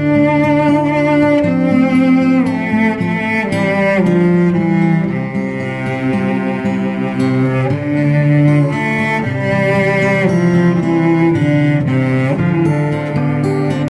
Música